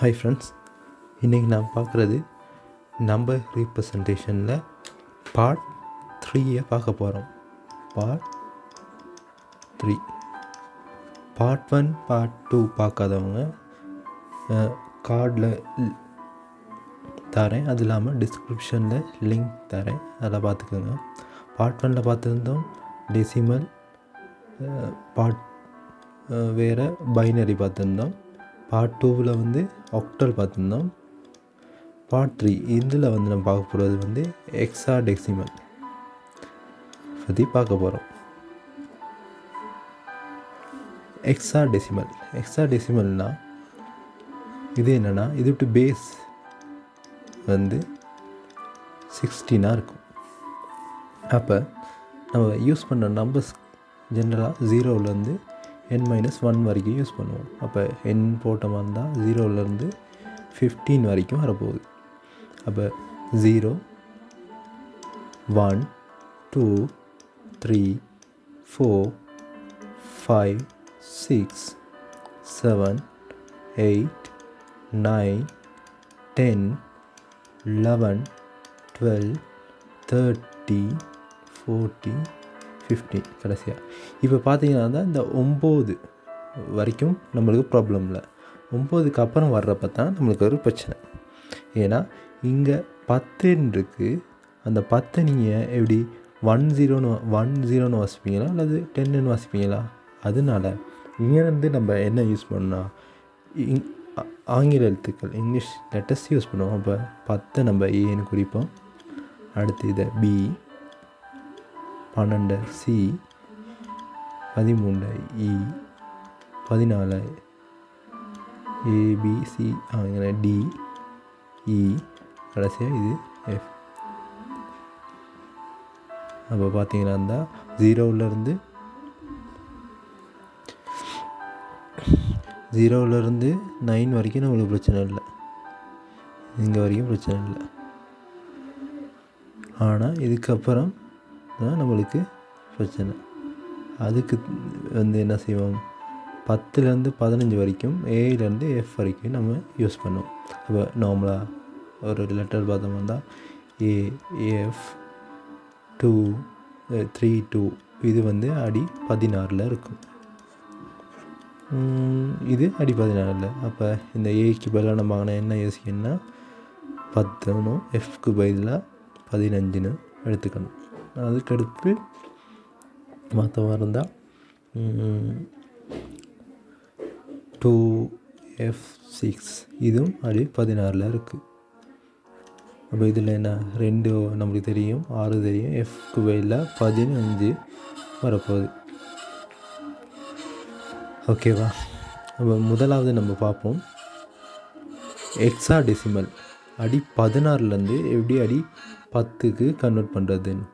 Hi friends இன்றைக்கி நான் பார்க்குறது நம்பர் ரீப்ரசன்டேஷனில் பார்ட் த்ரீயை பார்க்க போகிறோம் part three part one part two பார்க்காதவங்க கார்டில் தரேன். அது இல்லாமல் டிஸ்கிரிப்ஷனில் லிங்க் தரேன். அதில் பார்த்துக்கோங்க. பார்ட் ஒனில் பார்த்துருந்தோம் டெசிமல் பார்ட் வேறு பைனரி பார்த்துருந்தோம். பார்ட் டூவில் வந்து ஆக்டல் பார்த்துருந்தோம். பார்ட் த்ரீ இதில் வந்து நம்ம பார்க்க போகிறது வந்து எக்ஸா டெசிமல் பற்றி பார்க்க போகிறோம் எக்ஸா டெசிமல் எக்ஸா டெசிமல்னால் இது என்னென்னா இது விட்டு பேஸ் வந்து சிக்ஸ்டீனாக இருக்கும். அப்போ நம்ம யூஸ் பண்ணுற நம்பர்ஸ் ஜென்ரலாக ஜீரோவிலேருந்து என் மைனஸ் ஒன் வரைக்கும் யூஸ் பண்ணுவோம். அப்போ என் மாதிரி தான் ஜீரோவிலேருந்து ஃபிஃப்டீன் வரைக்கும் வரப்போகுது. அப்போ zero one two three four five six seven eight nine ten eleven twelve thirty forty fifty கடைசியாக இப்போ பார்த்தீங்கன்னா தான் இந்த ஒம்பது வரைக்கும் நம்மளுக்கு ப்ராப்ளம் இல்லை. ஒம்போதுக்கு அப்புறம் வர்றப்ப தான் நம்மளுக்கு ஒரு பிரச்சனை. ஏன்னா இங்கே பத்துன்னு இருக்குது அந்த பத்தை நீங்கள் எப்படி ஒன் ஜீரோன்னு ஒன் ஜீரோன்னு வாசிப்பீங்களா? அல்லது டென்னுன்னு வாசிப்பீங்களா? அதனால இங்கேருந்து நம்ம என்ன யூஸ் பண்ணால் இங் ஆங்கில எழுத்துக்கள் இங்கிலீஷ் லெட்டர்ஸ் யூஸ் பண்ணுவோம். அப்போ பத்தை நம்ம ஏன்னு குறிப்போம். அடுத்து இதை பி பன்னெண்டு சி பதிமூணு இ பதினாலு ஏபிசி அங்கே டி இ கடைசியாக இது எஃப். அப்போ பார்த்தீங்கன்னா இருந்தால் ஜீரோவிலேருந்து ஜீரோவிலேருந்து நைன் வரைக்கும் நம்மளுக்கு பிரச்சனை இல்லை. இங்கே வரைக்கும் பிரச்சனை இல்லை. ஆனால் இதுக்கப்புறம் தான் நம்மளுக்கு பிரச்சனை. அதுக்கு வந்து என்ன செய்வோம்? பத்துலேருந்து பதினஞ்சு வரைக்கும் ஏலேருந்து எஃப் வரைக்கும் நம்ம யூஸ் பண்ணுவோம். இப்போ நார்மலாக ஒரு லெட்டர் பார்த்தோம் வந்தால் A AF two three two இது வந்து அடி பதினாறில் இருக்கும். இது அடி பதினாறில். அப்போ இந்த ஏக்கு பதிலாக நம்ம வாங்கின என்ன யோசிக்கணும்னா பத்துன்னு எஃப்க்கு பதிலாக பதினஞ்சுன்னு எடுத்துக்கணும். அதுக்கடுத்து மற்ற இருந்தால் டூ எஃப் சிக்ஸ் இதுவும் அடி பதினாறில் இருக்குது அப்போ இதில் என்ன? ரெண்டு நம்மளுக்கு தெரியும் ஆறு தெரியும். எஃப்க்கு பதிலாக பதினஞ்சு வரப்போகுது. ஓகேவா அப்போ முதலாவது நம்ம பார்ப்போம். எக்ஸா டெசிமல் அடி பதினாறுலேருந்து எப்படி அடி பத்துக்கு கன்வெர்ட் பண்ணுறதுன்னு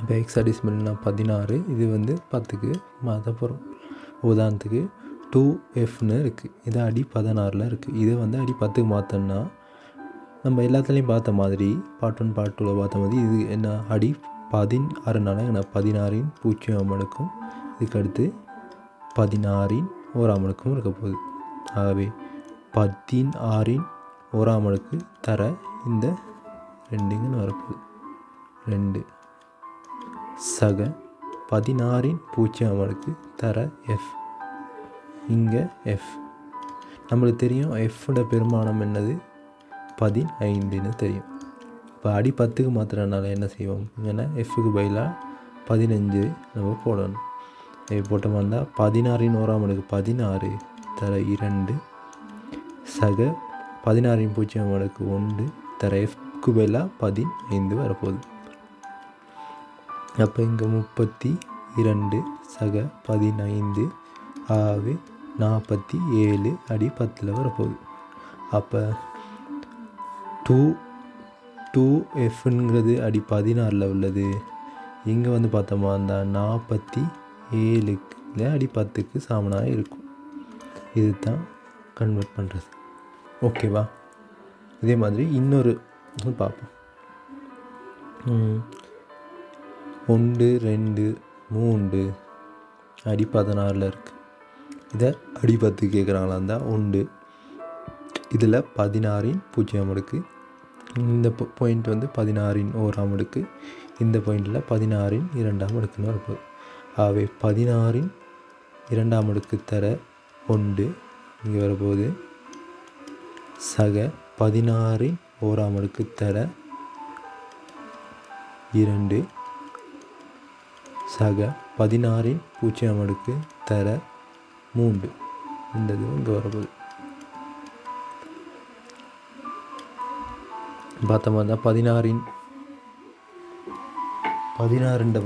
இப்போ எக்ஸா டெசிமல்னா பதினாறு இது வந்து பத்துக்கு மாற்ற போகிறோம் உதாரணத்துக்கு டூ எஃப்னு இருக்குது இது அடி பதினாறில் இருக்குது இதை வந்து அடி பத்துக்கு மாற்றோம்னா நம்ம எல்லாத்துலேயும் பார்த்த மாதிரி பார்ட் ஒன் பார்ட் டூவில் பார்த்த மாதிரி இது என்ன அடி பதினாறுனால என்ன பதினாறின் பூஜ்ஜியம் மடக்கும் இதுக்கடுத்து பதினாறின் ஓராம் மடக்கும் இருக்க போகுது. ஆகவே பதினாறின் ஓராம் மடக்கு தர இந்த ரெண்டுங்கன்னு வரப்போகுது. ரெண்டு. சக பதினாறின் பூஜ்ஜியம் அவளுக்கு தர எஃப் இங்கே எஃப் நம்மளுக்கு தெரியும் எஃபோட பெருமானம் என்னது? பதினைந்துன்னு தெரியும். இப்போ அடி பத்துக்கு மாத்திரனால என்ன செய்வோம்? ஏன்னா எஃப்க்கு பதிலாக பதினஞ்சு நம்ம போடணும். போட்ட வந்தால் பதினாறின் ஓராம் அவனுக்கு பதினாறு தர இரண்டு. சக பதினாறின் பூஜ்ஜியம் மடக்கு ஒன்று தர எஃப்க்கு பதிலாக பதினைந்து வரப்போகுது. அப்போ இங்கே முப்பத்தி இரண்டு சக பதினைந்து ஆகவே நாற்பத்தி ஏழு அடி பத்தில் வரப்போகுது. அப்போ டூ டூ எஃப்ங்கிறது அடி பதினாறில் உள்ளது. இங்கே வந்து பார்த்தோமா அந்த நாற்பத்தி ஏழுக்கு அடி பத்துக்கு சாமனாக இருக்கும். இது தான் கன்வெர்ட் பண்ணுறது ஓகேவா இதே மாதிரி இன்னொரு பார்ப்போம். ஒன்று ரெண்டு மூன்று. அடி பதினாறில் இருக்குது இதை அடி பத்து கேட்குறாங்களா இருந்தால் உண்டு இதில் பதினாறின் பூஜ்ஜியம் அடுக்கு இந்த பாயிண்ட் வந்து பதினாறின் ஓராம் அடுக்கு இந்த பாயிண்டில் பதினாறின் இரண்டாம் அடுக்குன்னு வரப்போகுது ஆகவே பதினாறின் இரண்டாம் அடுக்கு தர ஒன்று. இங்கே வரும்போது சக பதினாறின் ஓராம் அடுக்கு தர இரண்டு. சக பதினாறின் பூஜ்ஜியம் அடுக்கு தர மூன்று. இந்த இதுவும் இங்கே வரப்போகுது. பார்த்த தான் பதினாறின் பதினாறுண்ட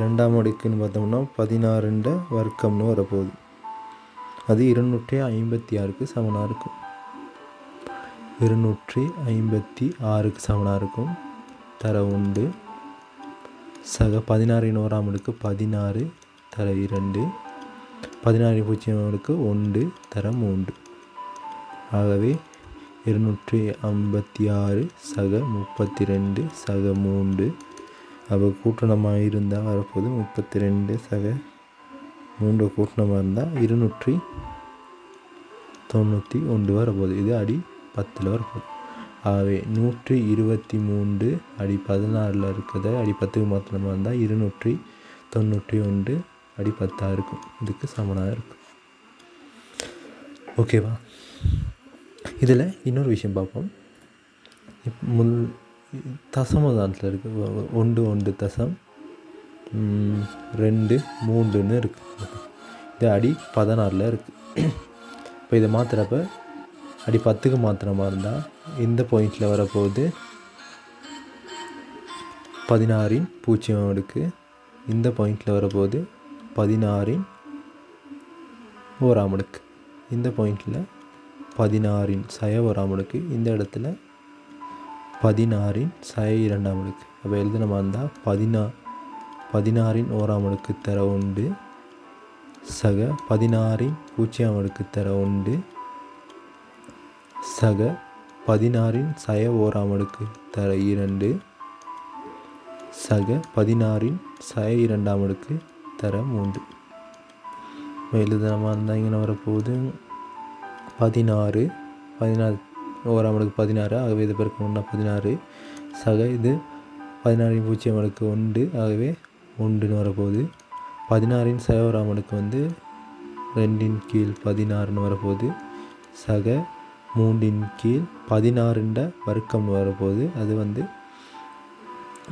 ரெண்டாம் அடுக்குன்னு பார்த்தோம்னா பதினாறுண்ட வர்க்கம்னு வரப்போகுது. அது இருநூற்றி ஐம்பத்தி ஆறுக்கு சமனாக இருக்கும். இருநூற்றி ஐம்பத்தி ஆறுக்கு சமனாக இருக்கும். தர உண்டு சக பதினாறின் ஓராம் பதினாறு தர இரண்டு பதினாறு பூஜ்ஜியம் அடுக்கு ஒன்று தர மூன்று. ஆகவே இருநூற்றி ஐம்பத்தி ஆறு சக முப்பத்தி ரெண்டு சக மூன்று அப்போ கூட்டணமாக இருந்தால் வரப்போது முப்பத்தி ரெண்டு சக மூன்று கூட்டணமாக இருந்தால் இருநூற்றி தொண்ணூற்றி ஒன்று வரப்போகுது. இது அடி பத்தில் வரப்போகுது. ஆகவே நூற்றி இருபத்தி மூன்று அடி பதினாறில் இருக்கிறத. அடி பத்துக்கு மாத்திரமாக இருந்தால் இருநூற்றி தொண்ணூற்றி ஒன்று அடி பத்தாக இருக்கும். இதுக்கு சமனாக இருக்கும். ஓகேவா இதில் இன்னொரு விஷயம் பார்ப்போம். இப் முல் தசமதானத்தில் இருக்குது ஒன்று ஒன்று தசம் ரெண்டு மூன்றுன்னு இருக்குது இது அடி பதினாறில் இருக்குது இப்போ இதை மாற்றுறப்ப அடி பத்துக்கு மாற்றுற மாதிரி இருந்தால் இந்த பாயிண்டில் வரப்போகுது. பதினாறின் பூஜ்ஜியம் அடுக்கு. இந்த பாயிண்டில் வரப்போகுது பதினாறின் ஓராம் அடுக்கு. இந்த பாயிண்டில் பதினாறின் சய ஓராம் அடுக்கு. இந்த இடத்துல பதினாறின் சய இரண்டாம் அடுக்கு. அப்போ எழுதுன இருந்தால் பதினா பதினாறின் ஓராம் அடுக்கு தர உண்டு. சக பதினாறின் பூஜ்ஜியம் அடுக்கு தர உண்டு. சக பதினாறின் சய ஓராம் அடுக்கு தர இரண்டு சக பதினாறின் சய இரண்டாம் அடுக்கு தர மூன்று. எழுதனமாக இருந்தால் இங்கே வரப்போகுது. பதினாறு பதினாறு ஓராம் அடுக்கு பதினாறு ஆகவே இது பிறகு ஒன்றா பதினாறு. சக இது பதினாறின் பூஜ்ஜியம் அடுக்கு ஒன்று ஆகவே ஒன்றுன்னு வரப்போகுது. பதினாறின் சய ஓராம் அடுக்கு வந்து ரெண்டின் கீழ் பதினாறுன்னு வரப்போகுது. சக மூன்றின் கீழ் பதினாறுன்ற வர்க்கம் வரும்போது அது வந்து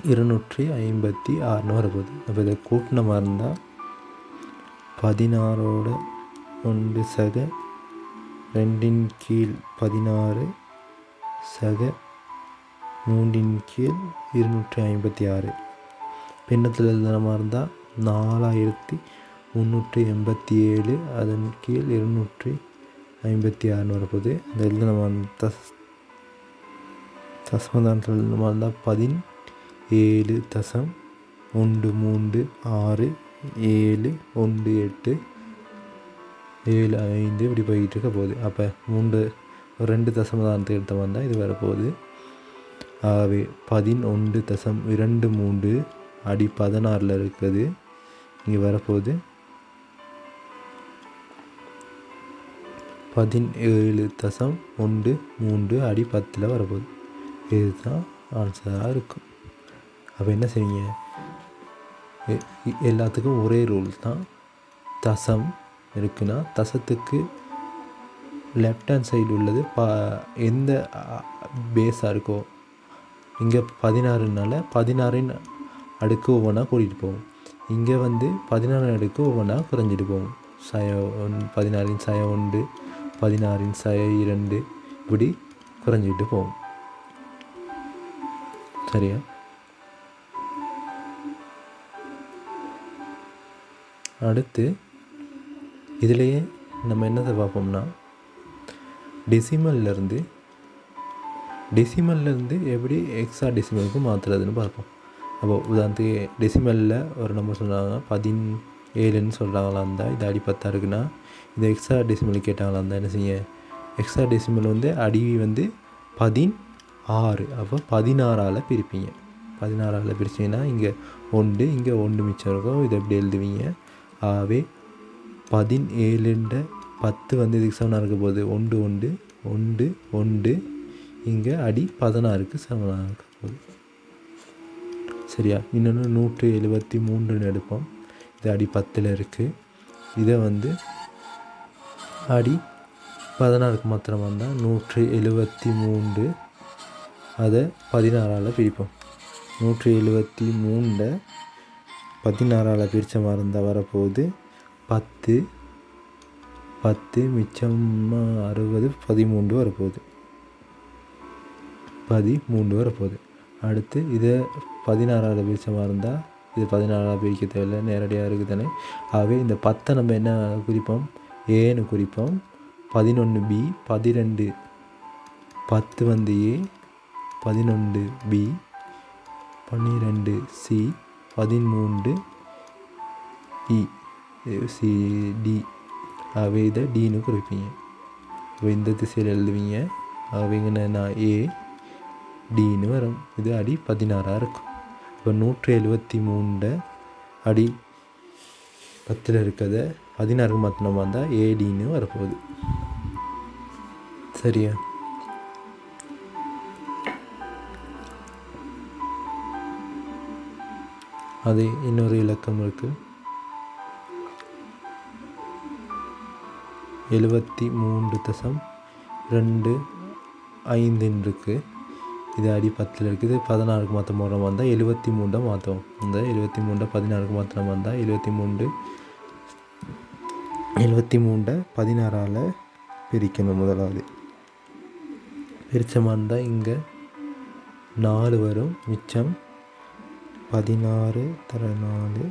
இருநூற்றி ஐம்பத்தி ஆறுன்னு வரும்போது. அப்போ இதை கூட்டினமாக இருந்தால் பதினாறோட ஒன்று சக ரெண்டின் கீழ் பதினாறு சக மூன்றின் கீழ் இருநூற்றி ஐம்பத்தி ஆறு. பின்னத்தில் எழுதுன இருந்தால் நாலாயிரத்தி முந்நூற்றி எண்பத்தி ஏழு அதன் கீழ் இருநூற்றி ஐம்பத்தி ஆறுன்னு வரப்போகுது. அந்த எழுதுன நம்ம தஸ் தசமதானத்தில் நம்ம இருந்தால் பதின் ஏழு தசம் ஒன்று மூன்று ஆறு ஏழு ஒன்று எட்டு ஏழு ஐந்து இப்படி போய்கிட்டு இருக்க போகுது. அப்போ மூன்று ஒரு ரெண்டு தசமதானத்தை எடுத்த வந்தால் இது வரப்போகுது. ஆகவே பதினொன்று தசம் இரண்டு மூன்று அடி பதினாறில் இருக்குது இங்கே வரப்போகுது. பதினேழு தசம் ஒன்று மூன்று அடி பத்தில் வரப்போகுது. இதுதான் ஆன்சராக இருக்கும். அப்போ என்ன செய்வீங்க? எ- எல்லாத்துக்கும் ஒரே ரூல் தான். தசம் இருக்குன்னா தசத்துக்கு லெஃப்ட் ஹேண்ட் சைடு உள்ளது ப எந்த பேஸாக இருக்கோ இங்கே பதினாறுனால பதினாறின் அடுக்கு ஒவ்வொன்றா கூட்டிகிட்டு போவோம். இங்கே வந்து பதினாறு அடுக்கு ஒவ்வொன்றா குறைஞ்சிட்டு போகும் சய ஒன் பதினாறின் சய ஒன்று பதினாறின் சய இரண்டு இப்படி குறைஞ்சிக்கிட்டு போகும் சரியா அடுத்து இதுலேயே நம்ம என்னத்தை பார்ப்போம்னா டெசிமல்லேருந்து டெசிமல்லேருந்து எப்படி எக்ஸா டெசிமலுக்கு மாற்றுறதுன்னு பார்ப்போம் அப்போது உதாரணத்துக்கு டெசிமலில் ஒரு நம்பர் சொன்னாங்க பதின் ஏழுன்னு சொல்கிறாங்களா இருந்தால் இது அடி பத்தா இருக்குன்னா இது எக்ஸ்ட்ரா டெசிமல் கேட்டாங்களா இருந்தால் என்ன செய்ய? எக்ஸ்ட்ரா டெசிமல் வந்து அடி வந்து பதின் ஆறு அப்போ பதினாறால் பிரிப்பீங்க. பதினாறால் பிரிச்சிங்கன்னா இங்கே ஒன்று இங்கே ஒன்று மிச்சம் இருக்கும். இதை எப்படி எழுதுவீங்க? ஆகவே பதினேழுன்ற பத்து வந்து இதுக்கு சமனாக இருக்க போகுது ஒன்று ஒன்று ஒன்று ஒன்று இங்கே அடி பதினாறுக்கு சமனாக இருக்க போகுது சரியா? இன்னொன்று நூற்று எழுபத்தி மூன்றுன்னு எடுப்போம். இது அடி பத்தில் இருக்குது இதை வந்து அடி பதினாறுக்கு மாத்திரம் வந்தால் நூற்று எழுபத்தி மூன்று அதை பதினாறால் பிரிப்போம். நூற்றி எழுபத்தி மூணில் பதினாறால் பிரித்த மாதிரி இருந்தால் வரப்போகுது. பத்து பத்து மிச்சம் அறுபது பதிமூன்று வரப்போகுது. பதிமூன்று வரப்போகுது. அடுத்து இதை பதினாறால் பிரிச்சமாக இருந்தால் இது பதினாலாக பிரிக்க தேவையில்லை நேரடியாக இருக்குது தானே. ஆகவே இந்த பத்தை நம்ம என்ன குறிப்போம்? ஏன்னு குறிப்போம். பதினொன்று பி பதிரெண்டு பத்து வந்து ஏ பதினொன்று பி பன்னிரெண்டு சி பதிமூன்று இ சி டி ஆகவே இதை டின்னு குறிப்பீங்க. இப்போ இந்த திசையில் எழுதுவீங்க. ஆகவே நான் ஏ டின்னு வரும். இது அடி பதினாறாக இருக்கும். இப்போ நூற்றி எழுபத்தி மூன்று அடி பத்தில் இருக்கிறத பதினாறுக்கு மாற்றினமா இருந்தால் ஏடின்னு வரப்போகுது. சரியா? அது இன்னொரு இலக்கம் இருக்குது எழுபத்தி மூன்று தசம் ரெண்டு ஐந்துன்னு இருக்குது இது அடி பத்தில் இருக்குது பதினாறுக்கு மாற்ற மூலம் வந்தால் எழுபத்தி மூண்டை மாற்றும் இந்த எழுபத்தி மூண்டை பதினாறுக்கு மாத்திரம் வந்தால் எழுபத்தி மூன்று. எழுபத்தி மூண்டை பதினாறால் பிரிக்கணும் முதலாவது. பிரித்தமாக இருந்தால் இங்கே நாலு வரும் மிச்சம் பதினாறு தர நாலு.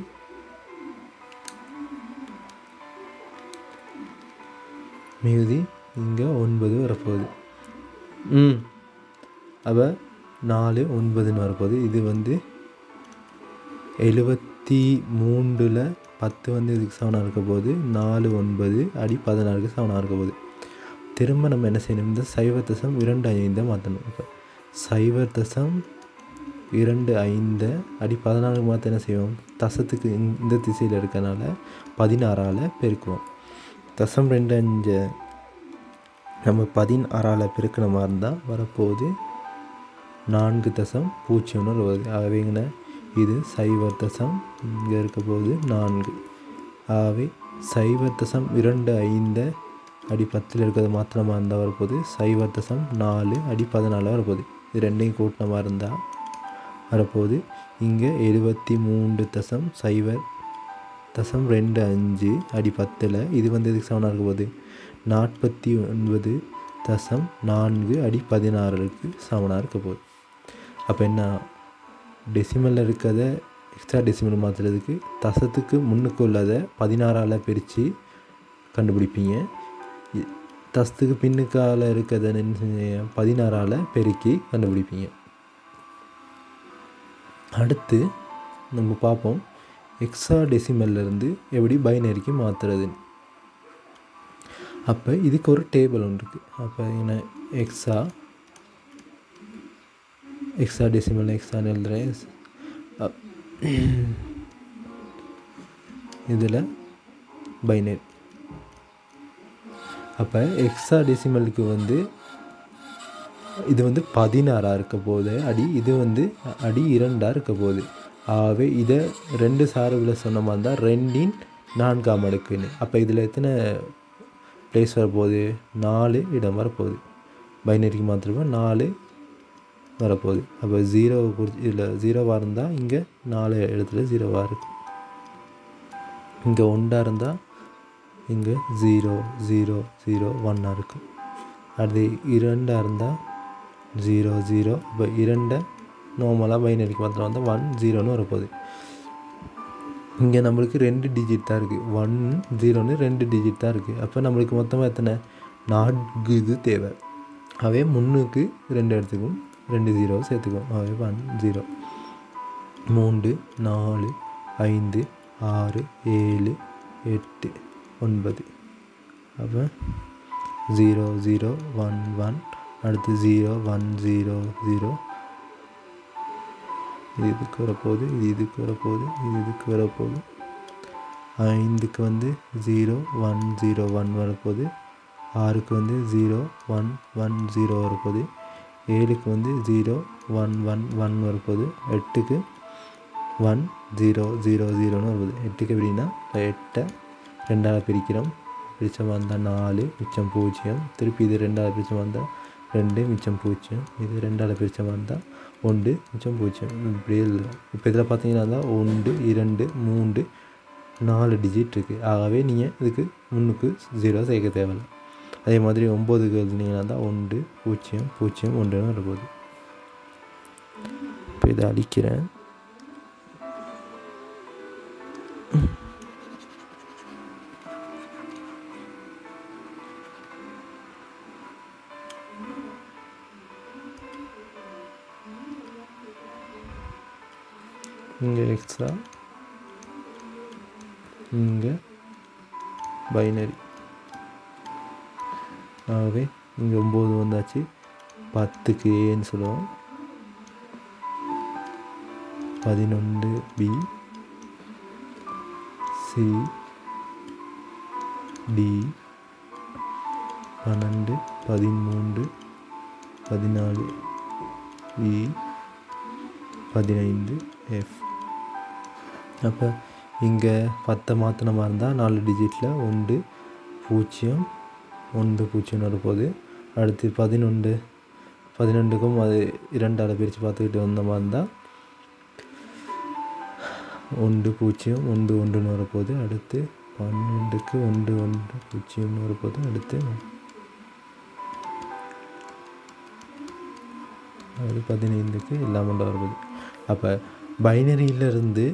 மிகுதி இங்கே ஒன்பது வரப்போகுது. ம். அப்போ நாலு ஒன்பதுன்னு வரப்போகுது. இது வந்து எழுபத்தி மூன்றில் பத்து வந்து இதுக்கு சவனாக இருக்க போகுது. நாலு ஒன்பது அடி பதினாறுக்கு சவனாக இருக்க போகுது. திரும்ப நம்ம என்ன செய்யணும்? இந்த சைவ தசம் இரண்டு ஐந்தை மாற்றணும். இப்போ சைவ தசம் இரண்டு ஐந்தை அடி பதினாறுக்கு மாற்ற என்ன செய்வோம்? தசத்துக்கு இந்த திசையில் இருக்கனால பதினாறால் பெருக்குவோம். தசம் ரெண்டு அஞ்சு நம்ம பதினாறால் பெருக்கின மாதிரி இருந்தால் வரப்போகுது. நான்கு தசம் பூஜ்ஜியம்னு வருது ஆகவேங்கண்ண இது சைவர் தசம். இங்கே இருக்க போகுது நான்கு. ஆகவே சைவர் தசம் இரண்டு ஐந்து அடி பத்தில் இருக்கிறது மாத்திரமாக இருந்தால் வரப்போகுது. சைவர் தசம் நாலு அடி பதினாலு வரப்போகுது. இது ரெண்டையும் கூட்டின இருந்தால் வரப்போகுது. இங்கே எழுபத்தி மூன்று தசம் சைவர் தசம் ரெண்டு அஞ்சு அடி பத்தில். இது வந்து எதுக்கு சமனாக இருக்க போகுது? நாற்பத்தி ஒன்பது தசம் நான்கு அடி பதினாறுக்கு சமனாக இருக்க போகுது. அப்போ என்ன? டெசிமலில் இருக்கிறத எக்ஸ்ட்ரா டெசிமல் மாற்றுறதுக்கு தசத்துக்கு முன்னுக்கு உள்ளதை பதினாறால் பிரித்து கண்டுபிடிப்பீங்க. தசத்துக்கு பின்னுக்கால இருக்கிறத என்ன பதினாறால் பெருக்கி கண்டுபிடிப்பீங்க. அடுத்து நம்ம பார்ப்போம் எக்ஸா டெசிமல்லேருந்து எப்படி பைனரிக்கு மாற்றுறதுன்னு அப்போ இதுக்கு ஒரு டேபிள் ஒன்று இருக்குது அப்போ என்ன? எக்ஸா எக்ஸா டெசிமல் எக்ஸான்னு எழுதுறேன் இதில் பைனரி அப்போ எக்ஸா டெசிமலுக்கு வந்து இது வந்து பதினாறாக இருக்க போகுது. அடி இது வந்து அடி இரண்டாக இருக்க போகுது. ஆகவே இதை ரெண்டு சார்பில் சொன்ன மாதிரி தான் ரெண்டின் நான்காம் அடுக்குன்னு. அப்போ இதில் எத்தனை ப்ளேஸ் வரப்போகுது? நாலு இடம் வரப்போகுது. பைனரிக்கு மாத்திரமா நாலு வரப்போகுது. அப்போ ஜீரோவை குறிச்சு இதில் ஜீரோவாக இருந்தால் இங்கே நாலு இடத்துல ஜீரோவாக இருக்கும். இங்கே ஒன்றாக இருந்தால் இங்கே ஜீரோ ஜீரோ ஜீரோ ஒன்னாக இருக்கும். அது இரண்டாக இருந்தால் ஜீரோ ஜீரோ இப்போ இரண்டை நார்மலாக பைனரிக்கு மாத்திரம் வந்தால் ஒன் ஜீரோன்னு வரப்போகுது. இங்கே நம்மளுக்கு ரெண்டு டிஜிட் தான் இருக்குது ஒன் ஜீரோன்னு ரெண்டு டிஜிட் தான் இருக்குது அப்போ நம்மளுக்கு மொத்தமாக எத்தனை? நான்கு இது தேவை. அவே முன்னுக்கு ரெண்டு இடத்துக்கும் ரெண்டு ஜீரோ சேர்த்துக்குவோம் ஆகவே ஒன் ஜீரோ மூன்று நாலு ஐந்து ஆறு ஏழு எட்டு ஒன்பது. அப்போ ஜீரோ ஜீரோ ஒன் ஒன் அடுத்து ஜீரோ ஒன் ஜீரோ ஜீரோ இது இதுக்கு வரப்போகுது இது இதுக்கு வரப்போகுது இது இதுக்கு வரப்போகுது. ஐந்துக்கு வந்து ஜீரோ ஒன் ஜீரோ ஒன் வரப்போகுது. ஆறுக்கு வந்து ஜீரோ ஒன் ஒன் ஜீரோ வரப்போகுது. ஏழுக்கு வந்து ஜீரோ ஒன் ஒன் ஒன் வரப்போகுது எட்டுக்கு ஒன் ஜீரோ ஜீரோ ஜீரோன்னு வருது எட்டுக்கு எப்படின்னா எட்டை ரெண்டாவது பிரிக்கிறோம். பிரித்தம் வந்தால் நாலு மிச்சம் பூஜ்ஜியம். திருப்பி இது ரெண்டாவது பிரிச்சம் வந்தால் ரெண்டு மிச்சம் பூஜ்ஜியம். இது ரெண்டாவது பிரித்தம் வந்தால் ஒன்று மிச்சம் பூஜ்ஜியம். இப்படியே இல்லை இப்போ இதில் பார்த்தீங்கன்னா ஒன்று இரண்டு மூன்று நாலு டிஜிட் இருக்குது ஆகவே நீங்கள் இதுக்கு முன்னுக்கு ஜீரோ சேர்க்க தேவையில்லை. அதே மாதிரி ஒம்போதுக்கு எழுதுனீங்கன்னா தான் ஒன்று பூஜ்ஜியம் பூஜ்ஜியம் ஒன்றுன்னு வரப்போகுது இப்போ இதை அழிக்கிறேன். இங்கே எக்ஸ்ட்ரா இங்கே பைனரி ஆகவே இங்கே ஒம்பது வந்தாச்சு. பத்துக்கு ஏன்னு சொல்லுவோம். பதினொன்று பி சி டி பன்னெண்டு பதிமூன்று பதினாலு இ பதினைந்து எஃப் அப்போ இங்கே பத்தை மாற்றின மாதிரி இருந்தால் நாலு டிஜிட்டில் ஒன்று பூஜ்ஜியம் ஒன்று பூஜ்ஜியம் வரப்போகுது அடுத்து பதினொன்று. பதினொன்றுக்கும் அது இரண்டால் பிரித்து பார்த்துக்கிட்டு வந்த மாதிரி இருந்தால் ஒன்று பூஜ்ஜியம் ஒன்று ஒன்றுன்னு வரப்போகுது அடுத்து பன்னெண்டுக்கு ஒன்று ஒன்று பூஜ்ஜியம்னு வரப்போகுது அடுத்து அது பதினைந்துக்கு எல்லாம் கொண்டு வரப்போகுது அப்போ பைனரியிலேருந்து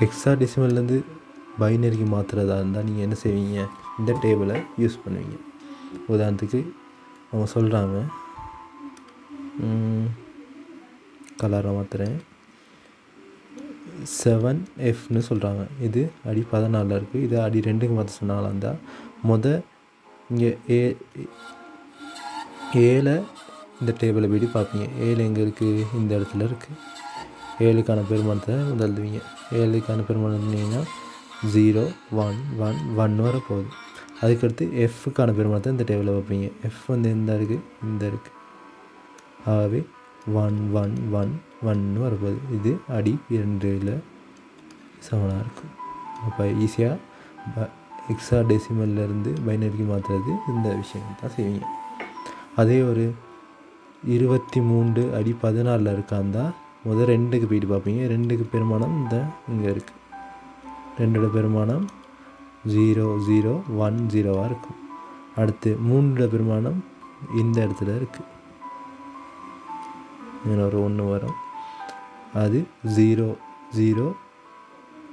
எக்ஸா டெசிமல்லேருந்து பைனரிக்கு மாற்றுறதா இருந்தால் நீங்கள் என்ன செய்வீங்க? இந்த டேபிளை யூஸ் பண்ணுவீங்க. உதாரணத்துக்கு அவங்க சொல்கிறாங்க கலரை மாற்றுறேன் செவன் எஃப்னு சொல்கிறாங்க இது அடி பதினாலில் இருக்குது இது அடி ரெண்டுக்கு மாற்ற சொன்னாலும் இருந்தால் முத இங்கே ஏ ஏழை இந்த டேபிளை போய்ட்டு பார்ப்பீங்க. ஏழு எங்கே இருக்குது இந்த இடத்துல இருக்குது ஏழுக்கான பெருமானத்தை முதல்வீங்க ஏழுக்கான பெருமானம் இருந்தீங்கன்னா ஜீரோ ஒன் ஒன் ஒன் வர போகுது. அதுக்கடுத்து எஃப்க்கான பெருமானத்தை இந்த டேபிளில் வைப்பீங்க. எஃப் வந்து எந்த இருக்குது இந்த இருக்குது ஆகவே ஒன் ஒன் ஒன் ஒன்னு வரப்போகுது இது அடி இரண்டில் சமனாக இருக்கும் அப்போ ஈஸியாக எக்ஸா டெசிமல்லேருந்து பைனரிக்கு மாற்றுறது இந்த விஷயம் தான் செய்வீங்க. அதே ஒரு இருபத்தி மூன்று அடி பதினாலில் இருக்காந்தா முதல் ரெண்டுக்கு போயிட்டு பார்ப்பீங்க. ரெண்டுக்கு பெருமானம் இந்த இங்கே இருக்குது ரெண்டோட பெருமானம் ஜீரோ ஜீரோ ஒன் ஜீரோவாக இருக்கும். அடுத்து மூணோட பெருமானம் இந்த இடத்துல இருக்குது ஒரு ஒன்று வரும். அது ஜீரோ ஜீரோ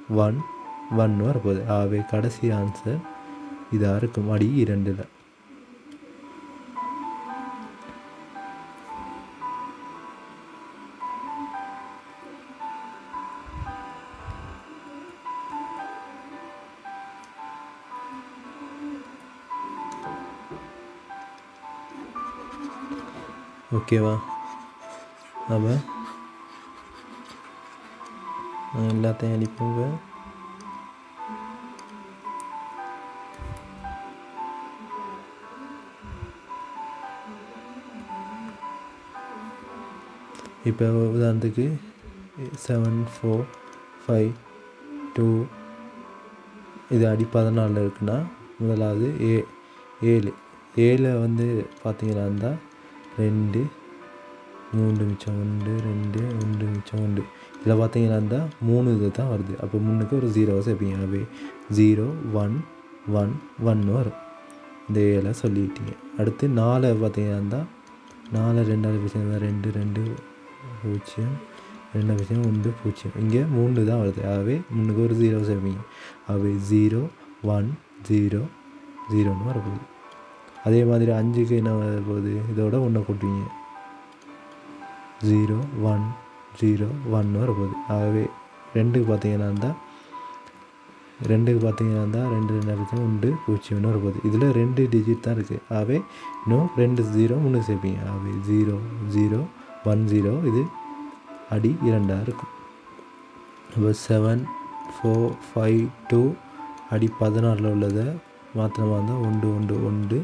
ஒன் ஒன் வரப்போகுது. ஆகவே கடைசி ஆன்சர் இதாக இருக்கும். அடி இரண்டில். ஓகேவா? அப்போ எல்லாத்தையும் அடிப்போங்க இப்போ உதாரணத்துக்கு செவன் ஃபோர் ஃபைவ் டூ இது அடி பதினாலில் இருக்குன்னா முதலாவது ஏ ஏழு. ஏழை வந்து பார்த்தீங்கன்னா இருந்தால் ரெண்டு மூன்று மிச்சம் ஒன்று ரெண்டு ஒன்று மிச்சம் ஒன்று. இதில் பார்த்தீங்கன்னா இருந்தால் மூணு இது தான் வருது. அப்போ முன்னுக்கு ஒரு ஜீரோவை சேர்ப்பீங்க அப்படியே ஜீரோ ஒன் ஒன் ஒன்று வரும். இந்த ஏழை சொல்லிட்டீங்க. அடுத்து நாலை பார்த்தீங்கன்னா இருந்தால் நாலு ரெண்டாவது விஷயம் தான் ரெண்டு ரெண்டு பூஜ்ஜியம். ரெண்டாவது விஷயம் ஒன்று பூஜ்ஜியம். இங்கே மூணு தான் வருது. ஆகவே முன்னுக்கு ஒரு ஜீரோ சேர்ப்பீங்க ஆகவே ஜீரோ ஒன் ஜீரோ ஜீரோன்னு வரப்போகுது. அதே மாதிரி அஞ்சுக்கு என்ன போகுது? இதோட ஒன்றை கூட்டுவீங்க ஜீரோ ஒன் ஜீரோ ஒன் வரப்போகுது. ஆகவே ரெண்டுக்கு பார்த்தீங்கன்னா இருந்தால் ரெண்டுக்கு பார்த்தீங்கன்னா இருந்தால் ரெண்டு ரெண்டு அடிச்சா உண்டு பூஜ்ஜியம்னு வரப்போகுது. இதில் ரெண்டு டிஜிட் தான் இருக்குது ஆகவே இன்னும் ரெண்டு ஜீரோ ஒன்று சேர்ப்பீங்க. ஆகவே ஜீரோ ஜீரோ ஒன் ஜீரோ இது அடி இரண்டாக இருக்கும். இப்போ செவன் ஃபோர் ஃபைவ் டூ அடி பதினாறில் உள்ளதை மாத்திரமாக இருந்தால் ஒன்று ஒன்று ஒன்று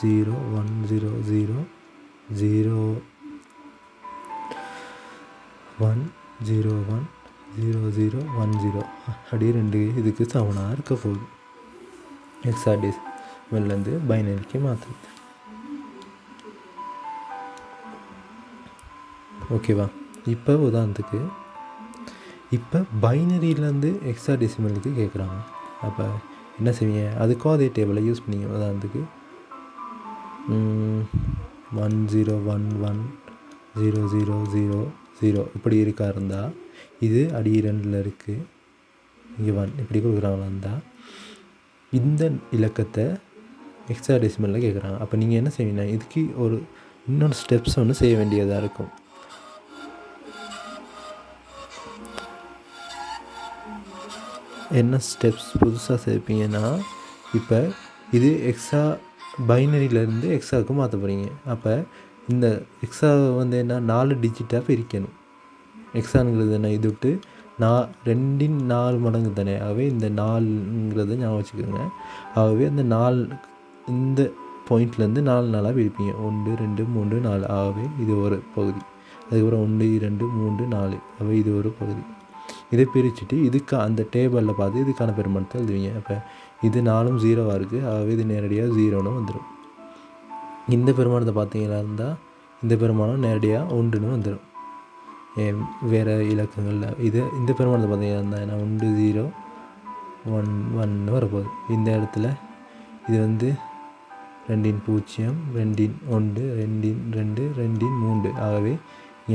zero one zero zero zero one zero one zero zero one zero அப்படியே ரெண்டு இதுக்கு சமனாக இருக்க போகுது. எக்ஸாடிஸ் வெளிலேருந்து பைனரிக்கு மாற்றுறது ஓகேவா இப்போ உதாரணத்துக்கு இப்போ பைனரியிலேருந்து எக்ஸா டெசிமலுக்கு கேட்குறாங்க அப்போ என்ன செய்வீங்க? அதுக்கும் அதே டேபிளை யூஸ் பண்ணிங்க. உதாரணத்துக்கு one zero one one zero zero zero zero இப்படி இருக்கா இருந்தால் இது அடி ரெண்டில் இருக்குது இங்கே ஒன் இப்படி கொடுக்குறாங்களா இருந்தால் இந்த இலக்கத்தை எக்ஸ்ட்ரா டெசிமலில் கேட்குறாங்க அப்போ நீங்கள் என்ன செய்வீங்க? இதுக்கு ஒரு இன்னொரு ஸ்டெப்ஸ் ஒன்று செய்ய வேண்டியதாக இருக்கும். என்ன ஸ்டெப்ஸ் புதுசாக சேர்ப்பீங்கன்னா இப்போ இது எக்ஸ்ட்ரா பைனரியிலேருந்து எக்ஸாவுக்கு மாற்ற போகிறீங்க. அப்போ இந்த எக்ஸா வந்து என்ன நாலு டிஜிட்டாக பிரிக்கணும் எக்ஸாங்கிறது என்ன இது விட்டு நா ரெண்டின் நாலு மடங்கு தானே. ஆகவே இந்த நாலுங்கிறத ஞாபகம் வச்சுக்கோங்க. ஆகவே அந்த நாலு இந்த பாயிண்ட்லேருந்து நாலு நாளாக பிரிப்பீங்க. ஒன்று ரெண்டு மூன்று நாலு. ஆகவே இது ஒரு பகுதி. அதுக்கப்புறம் ஒன்று இரண்டு மூன்று நாலு. ஆகவே இது ஒரு பகுதி. இதை பிரிச்சுட்டு இதுக்கு அந்த டேபிளில் பார்த்து இதுக்கான பெருமானத்தை எழுதுவீங்க. அப்போ இது நாலும் ஜீரோவாக இருக்குது ஆகவே இது நேரடியாக ஜீரோன்னு வந்துடும் இந்த பெருமானத்தை பார்த்தீங்களா இருந்தால் இந்த பெருமானம் நேரடியாக ஒன்றுன்னு வந்துடும் ஏன் வேறு இலக்கங்களில். இது இந்த பெருமானத்தை பார்த்தீங்கன்னா இருந்தால் ஏன்னா ஒன்று ஜீரோ ஒன் ஒன்னு வரப்போகுது. இந்த இடத்துல இது வந்து ரெண்டின் பூஜ்ஜியம் ரெண்டின் ஒன்று ரெண்டின் ரெண்டு ரெண்டின் மூன்று. ஆகவே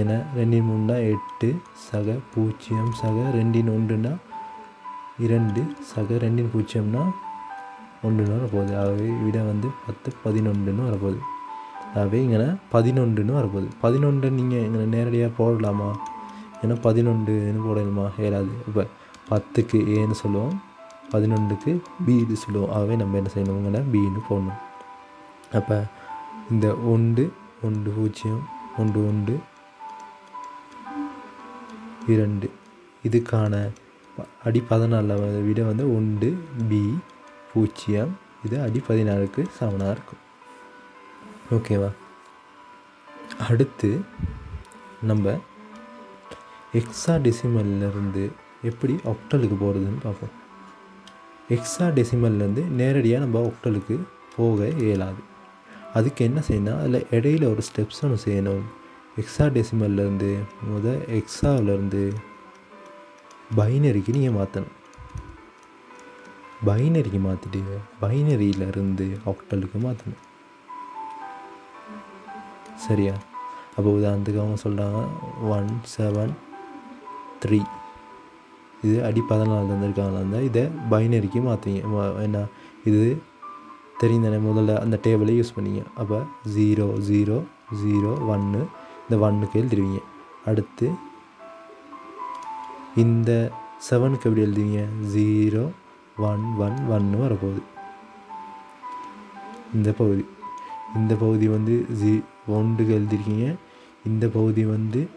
என ரெண்டின் மூணுனா எட்டு சக பூஜ்ஜியம் சக ரெண்டின் ஒன்றுனா இரண்டு சக ரெண்டின் பூஜ்ஜியம்னா ஒன்றுன்னு வரப்போகுது. ஆகவே விட வந்து பத்து பதினொன்றுன்னு வரப்போகுது. ஆகவே இங்கே பதினொன்றுன்னு வரப்போகுது. பதினொன்று நீங்கள் இங்கே நேரடியாக போடலாமா? ஏன்னா பதினொன்றுன்னு போடணுமா? ஏறாது. இப்போ பத்துக்கு ஏன்னு சொல்லுவோம். பதினொன்றுக்கு பின்னு சொல்லுவோம். ஆகவே நம்ம என்ன செய்யணும்? இங்கே பின்னு போடணும். அப்போ இந்த ஒன்று ஒன்று பூஜ்ஜியம் ஒன்று ஒன்று இரண்டு. இதுக்கான அடி பதினாலில் விட வந்து ஒன்று பி பூஜ்ஜியம். இது அடி பதினாலுக்கு சமனாக இருக்கும். ஓகேவா அடுத்து நம்ம எக்ஸா டெசிமல்லேருந்து எப்படி ஒக்டலுக்கு போகிறதுன்னு பார்ப்போம். எக்ஸா டெசிமல்லேருந்து நேரடியாக நம்ம ஒக்டலுக்கு போக இயலாது. அதுக்கு என்ன செய்யணும்? அதில் இடையில ஒரு ஸ்டெப்ஸ் ஒன்று செய்யணும். எக்ஸா டெசிமல்லேருந்து முத எக்ஸாவிலேருந்து பைனரிக்கு நீங்கள் மாற்றணும் பைனரிக்கு மாற்றிட்டு பைனரியிலிருந்து ஆக்டலுக்கு மாற்றணும் சரியா? அப்போ உதாரணத்துக்கு அவங்க சொல்கிறாங்க ஒன் செவன் த்ரீ இது அடி பதினாலு தந்திருக்காங்களா இருந்தால் இதை பைனரிக்கு மாற்றுவீங்க என்ன? இது தெரியுந்தானே முதல்ல அந்த டேபிளை யூஸ் பண்ணிங்க. அப்போ ஜீரோ ஜீரோ ஜீரோ ஒன்று இந்த ஒன்னுக்கு எழுதிடுவீங்க. அடுத்து இந்த செவனுக்கு எப்படி எழுதுவீங்க? ஜீரோ ஒன் ஒன் ஒன்னு வரப்போகுது. இந்த பகுதி. இந்த பகுதி வந்து ஜீ ஒன்றுக்கு எழுதிருக்கீங்க. இந்த பகுதி வந்து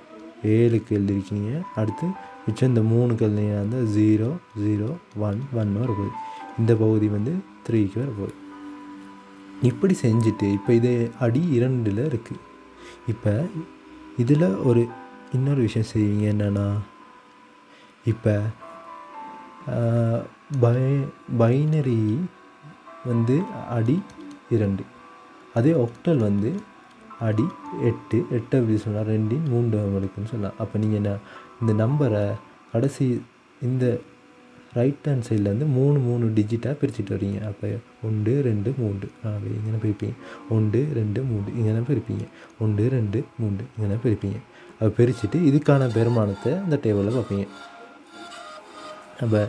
ஏழுக்கு எழுதிருக்கீங்க. அடுத்து மிச்சம் இந்த மூணுக்கு எழுதினீங்கன்னா வந்து ஜீரோ ஜீரோ ஒன் ஒன் வரப்போகுது. இந்த பகுதி வந்து த்ரீக்கு வரப்போகுது. இப்படி செஞ்சுட்டு இப்போ இது அடி இரண்டில் இருக்குது இப்போ இதில் ஒரு இன்னொரு விஷயம் செய்வீங்க என்னென்னா இப்போ பை பைனரி வந்து அடி இரண்டு. அதே ஒக்டல் வந்து அடி எட்டு. எட்டு அப்படி சொன்னால் ரெண்டின் மூன்று இருக்குன்னு சொல்லலாம் அப்போ நீங்கள் என்ன இந்த நம்பரை கடைசி இந்த ரைட் ஹேண்ட் சைட்லேருந்து மூணு மூணு டிஜிட்டாக பிரிச்சுட்டு வரீங்க. அப்போ ஒன்று ரெண்டு மூன்று. அப்படி இங்கே பிரிப்பீங்க. ஒன்று ரெண்டு மூன்று. இங்கே பிரிப்பீங்க. ஒன்று ரெண்டு மூன்று. இங்கே பிரிப்பீங்க. அப்போ பிரிச்சுட்டு இதுக்கான பெருமானத்தை இந்த டேபிளில் பார்ப்பீங்க நம்ம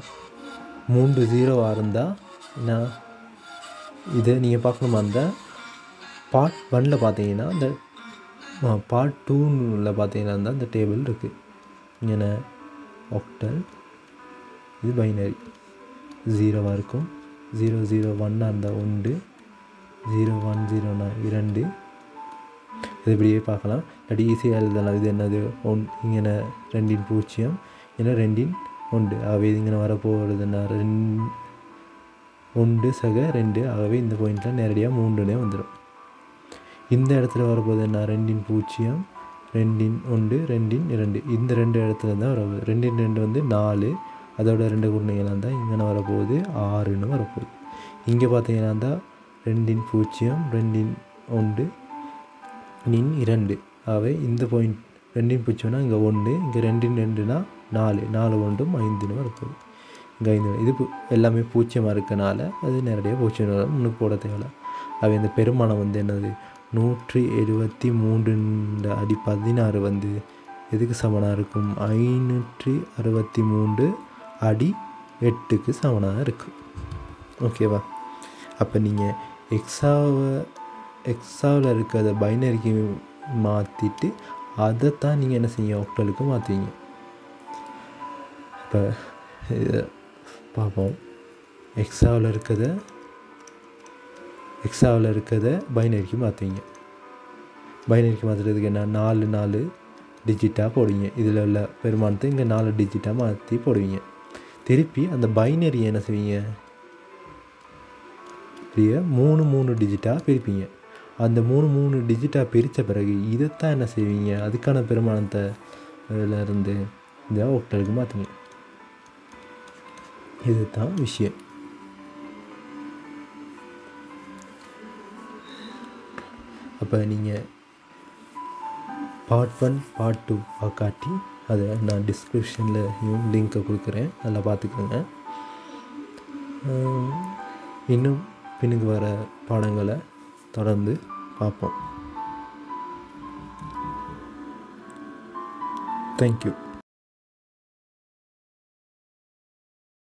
மூன்று ஜீரோவாக இருந்தால் நான் இதை நீங்கள் பார்க்கணுமா? இருந்தால் பார்ட் ஒனில் பார்த்தீங்கன்னா இந்த பார்ட் டூவில் பார்த்தீங்கன்னா இருந்தால் இந்த டேபிள் இருக்குது இங்கே ஒக்டல் இது பைனரி ஜீரோவாக இருக்கும். ஜீரோ ஜீரோ ஒன்னாக இருந்தால் ஒன்று ஜீரோ ஒன் ஜீரோனா இரண்டு. இது இப்படியே பார்க்கலாம். இல்லாட்டி ஈஸியாக எழுதலாம். இது என்னது? ஒன் இங்கே ரெண்டின் பூஜ்ஜியம். ஏன்னா ரெண்டின் உண்டு. ஆகவே இது இங்கே வரப்போகிறதுனா ரெண்டு ஒன்று சக ரெண்டு. ஆகவே இந்த பாயிண்டில் நேரடியாக மூன்றுனே வந்துடும் இந்த இடத்துல வரப்போகுது என்ன? ரெண்டின் பூஜ்ஜியம் ரெண்டின் ஒன்று ரெண்டின் இரண்டு. இந்த ரெண்டு இடத்துல தான் வரப்போகுது. ரெண்டின் ரெண்டு வந்து நாலு. அதோட ரெண்டு குருணைகளாக தான் இங்கே வரப்போகுது? ஆறுன்னு வரப்போகுது. இங்கே பார்த்தீங்கன்னா தான் ரெண்டின் பூஜ்ஜியம் ரெண்டின் ஒன்று நின் இரண்டு. அவை இந்த பாயிண்ட் ரெண்டின் பூஜ்ஜியம்னா இங்கே ஒன்று. இங்கே ரெண்டின் ரெண்டுனா நாலு நாலு ஒன்றும் ஐந்துன்னு வரப்போகுது இங்கே ஐந்து இது எல்லாமே பூச்சியமாக இருக்கனால அது நேரடியாக பூச்சி வரும் முன்னுக்கு போட தேவையில்ல. அவை இந்த பெருமானம் வந்து என்னது? நூற்றி எழுபத்தி மூன்று அடி பதினாறு வந்து எதுக்கு சமனாக இருக்கும்? ஐநூற்றி அறுபத்தி மூன்று அடி எட்டுக்கு சமனாக இருக்கும் ஓகேவா அப்போ நீங்கள் எக்ஸாவை எக்ஸாவில் இருக்கிறத பைனரிக்கு மாற்றிட்டு அதைத்தான் நீங்கள் என்ன செய்ய ஒக்டலுக்கு மாற்றுவீங்க இப்போ இதை பார்ப்போம். எக்ஸாவில் இருக்கிறத எக்ஸாவில் இருக்கிறத பைனரிக்கு மாற்றுவீங்க பைனரிக்கு மாற்றுறதுக்கு என்ன? நாலு நாலு டிஜிட்டாக போடுவீங்க. இதில் உள்ள பெருமானத்தை இங்கே நாலு டிஜிட்டாக மாற்றி போடுவீங்க. திருப்பி அந்த பைனரி என்ன செய்வீங்க? இப்படியே மூணு மூணு டிஜிட்டாக பிரிப்பீங்க. அந்த மூணு மூணு டிஜிட்டாக பிரித்த பிறகு இதைத்தான் என்ன செய்வீங்க? அதுக்கான பெருமானத்தை இதில் இருந்து இந்த ஹோட்டலுக்கு மாற்றுங்க இதுதான் விஷயம். அப்போ நீங்கள் பார்ட் ஒன் பார்ட் டூ காட்டி அதை நான் டிஸ்கிரிப்ஷனில் லிங்க்கை கொடுக்குறேன். அதில் பார்த்துக்கோங்க இன்னும் பின்னுக்கு வர பாடங்களை தொடர்ந்து பார்ப்போம் தேங்க்யூ